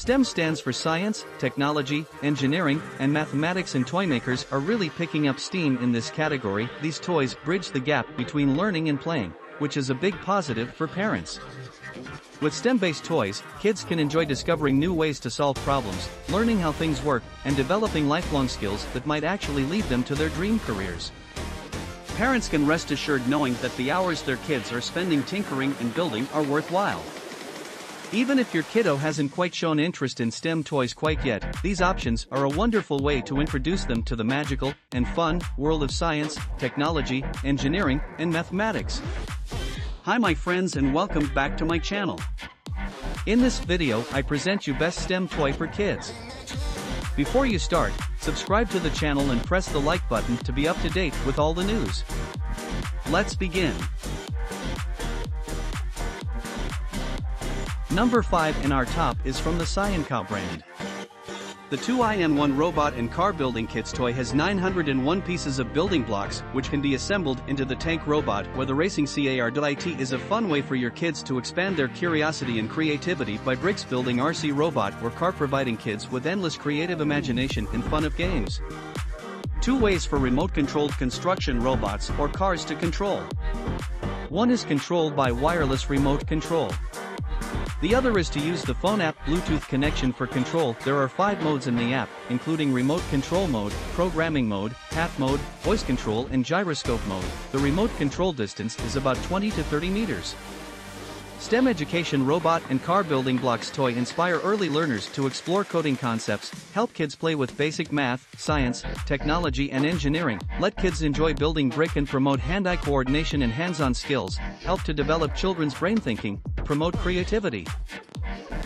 STEM stands for science, technology, engineering, and mathematics and toymakers are really picking up steam in this category. These toys bridge the gap between learning and playing, which is a big positive for parents. With STEM-based toys, kids can enjoy discovering new ways to solve problems, learning how things work, and developing lifelong skills that might actually lead them to their dream careers. Parents can rest assured knowing that the hours their kids are spending tinkering and building are worthwhile. Even if your kiddo hasn't quite shown interest in STEM toys quite yet, these options are a wonderful way to introduce them to the magical and fun world of science, technology, engineering, and mathematics. Hi my friends and welcome back to my channel. In this video I present you best STEM toy for kids. Before you start, subscribe to the channel and press the like button to be up to date with all the news. Let's begin. Number 5 in our top is from the Cyancow brand. The 2IN1 robot and car building kits toy has 901 pieces of building blocks which can be assembled into the tank robot where the racing CAR.IT is a fun way for your kids to expand their curiosity and creativity by bricks building RC robot or car providing kids with endless creative imagination and fun of games. Two ways for remote controlled construction robots or cars to control. One is controlled by wireless remote control. The other is to use the phone app Bluetooth connection for control. There are five modes in the app, including remote control mode, programming mode, path mode, voice control and gyroscope mode. The remote control distance is about 20 to 30 meters. STEM Education Robot and Car Building Blocks toy inspire early learners to explore coding concepts, help kids play with basic math, science, technology and engineering, let kids enjoy building brick and promote hand-eye coordination and hands-on skills, help to develop children's brain thinking, promote creativity.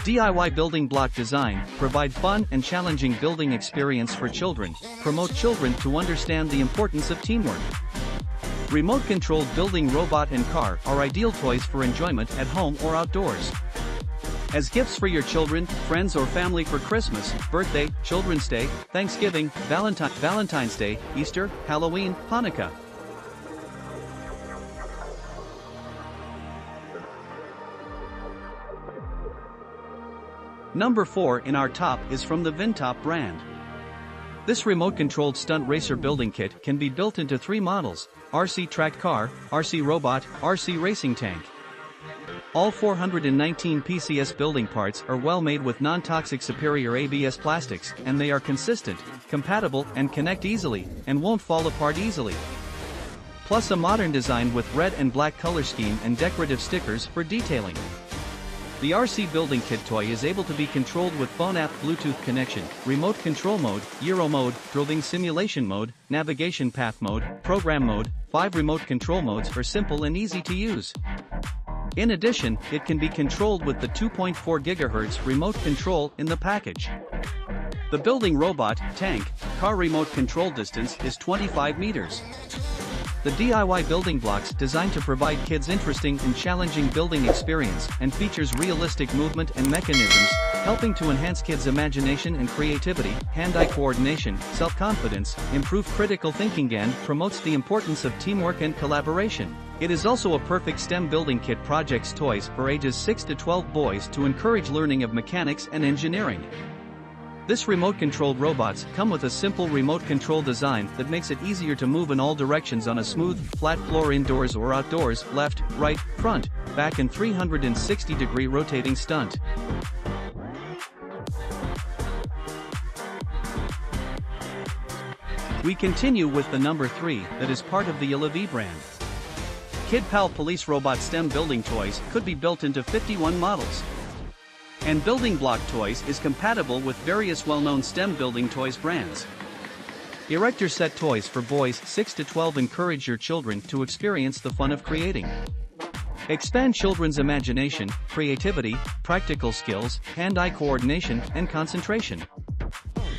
DIY building block design, provide fun and challenging building experience for children, promote children to understand the importance of teamwork. Remote-controlled building robot and car are ideal toys for enjoyment at home or outdoors. As gifts for your children, friends or family for Christmas, birthday, Children's Day, Thanksgiving, Valentine, Valentine's Day, Easter, Halloween, Hanukkah. Number 4 in our top is from the Vintop brand. This remote-controlled stunt racer building kit can be built into three models, RC tracked car, RC robot, RC racing tank. All 419 PCS building parts are well made with non-toxic superior ABS plastics and they are consistent, compatible and connect easily and won't fall apart easily. Plus a modern design with red and black color scheme and decorative stickers for detailing. The RC Building Kit toy is able to be controlled with phone app Bluetooth connection, remote control mode, Euro mode, drilling simulation mode, navigation path mode, program mode, 5 remote control modes are simple and easy to use. In addition, it can be controlled with the 2.4 GHz remote control in the package. The building robot, tank, car remote control distance is 25 meters. The DIY building blocks designed to provide kids interesting and challenging building experience and features realistic movement and mechanisms, helping to enhance kids' imagination and creativity, hand-eye coordination, self-confidence, improve critical thinking and promotes the importance of teamwork and collaboration. It is also a perfect STEM building kit projects toys for ages 6 to 12 boys to encourage learning of mechanics and engineering. This remote-controlled robots come with a simple remote control design that makes it easier to move in all directions on a smooth, flat floor indoors or outdoors, left, right, front, back and 360-degree rotating stunt. We continue with the number 3 that is part of the iloveee brand. KidPal Police Robot STEM building toys could be built into 51 models and Building Block Toys is compatible with various well-known STEM building toys brands. Erector set toys for boys 6 to 12 encourage your children to experience the fun of creating. Expand children's imagination, creativity, practical skills, hand-eye coordination, and concentration.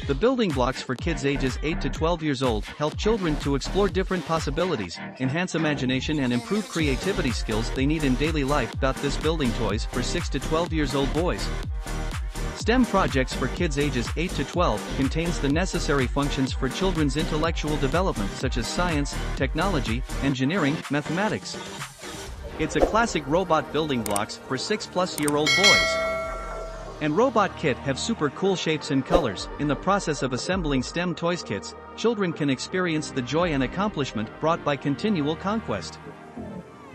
The building blocks for kids ages 8 to 12 years old help children to explore different possibilities, enhance imagination and improve creativity skills they need in daily life. This building toys for 6 to 12 years old boys. STEM projects for kids ages 8 to 12 contains the necessary functions for children's intellectual development such as science, technology, engineering, mathematics. It's a classic robot building blocks for 6 plus year old boys. And Robot Kit have super cool shapes and colors. In the process of assembling STEM toys kits, children can experience the joy and accomplishment brought by continual conquest.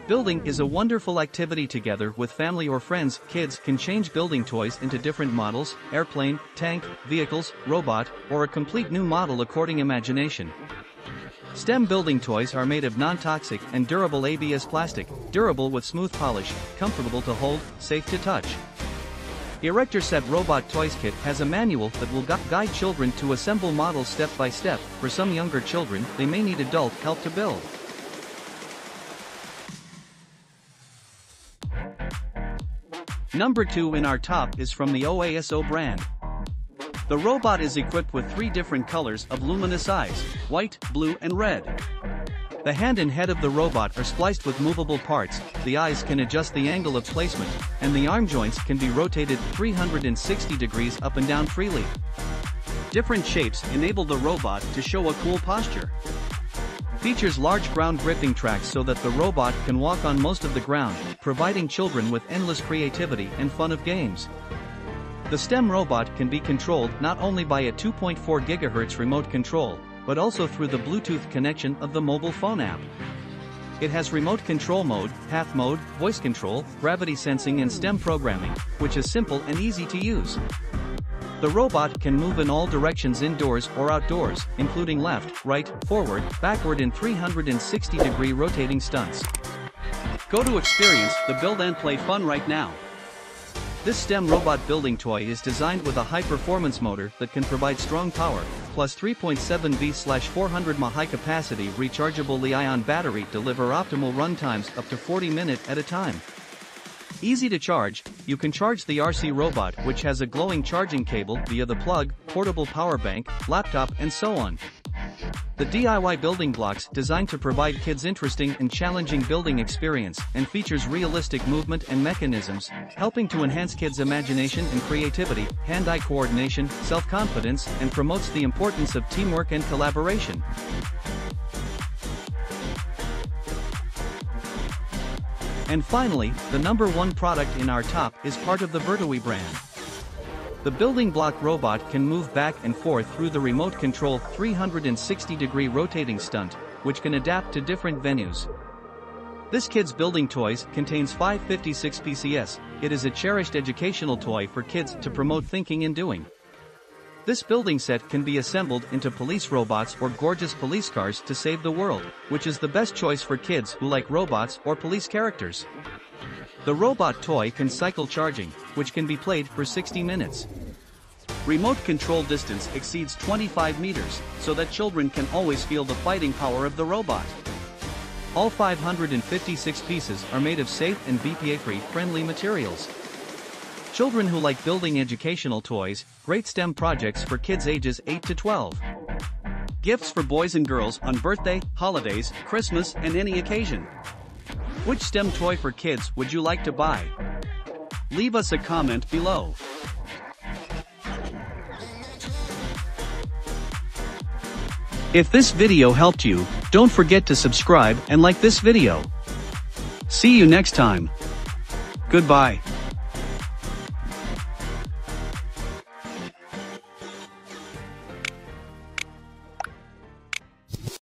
Building is a wonderful activity together with family or friends. Kids can change building toys into different models, airplane, tank, vehicles, robot, or a complete new model according imagination. STEM building toys are made of non-toxic and durable ABS plastic, durable with smooth polish, comfortable to hold, safe to touch. Erector Set Robot Toys Kit has a manual that will gu guide children to assemble models step by step. For some younger children, they may need adult help to build. Number 2 in our top is from the OASO brand. The robot is equipped with three different colors of luminous eyes, white, blue and red. The hand and head of the robot are spliced with movable parts, the eyes can adjust the angle of placement, and the arm joints can be rotated 360 degrees up and down freely. Different shapes enable the robot to show a cool posture. Features large ground gripping tracks so that the robot can walk on most of the ground, providing children with endless creativity and fun of games. The STEM robot can be controlled not only by a 2.4 GHz remote control, but also through the Bluetooth connection of the mobile phone app. It has remote control mode, path mode, voice control, gravity sensing and STEM programming, which is simple and easy to use. The robot can move in all directions indoors or outdoors, including left, right, forward, backward and 360 degree rotating stunts. Go to experience the build and play fun right now. This STEM robot building toy is designed with a high-performance motor that can provide strong power, plus 3.7 V/400 mAh high capacity rechargeable Li-ion battery deliver optimal run times up to 40 minutes at a time. Easy to charge, you can charge the RC robot which has a glowing charging cable via the plug, portable power bank, laptop and so on. The DIY building blocks designed to provide kids interesting and challenging building experience and features realistic movement and mechanisms, helping to enhance kids' imagination and creativity, hand-eye coordination, self-confidence, and promotes the importance of teamwork and collaboration. And finally, the number one product in our top is part of the VERTOY brand. The building block robot can move back and forth through the remote control 360 degree rotating stunt, which can adapt to different venues. This kid's building toys contains 556 PCS, it is a cherished educational toy for kids to promote thinking and doing. This building set can be assembled into police robots or gorgeous police cars to save the world, which is the best choice for kids who like robots or police characters. The robot toy can cycle charging, which can be played for 60 minutes. Remote control distance exceeds 25 meters, so that children can always feel the fighting power of the robot. All 556 pieces are made of safe and BPA-free friendly materials. Children who like building educational toys, great STEM projects for kids ages 8 to 12. Gifts for boys and girls on birthday, holidays, Christmas, and any occasion. Which STEM toy for kids would you like to buy? Leave us a comment below. If this video helped you, don't forget to subscribe and like this video. See you next time. Goodbye.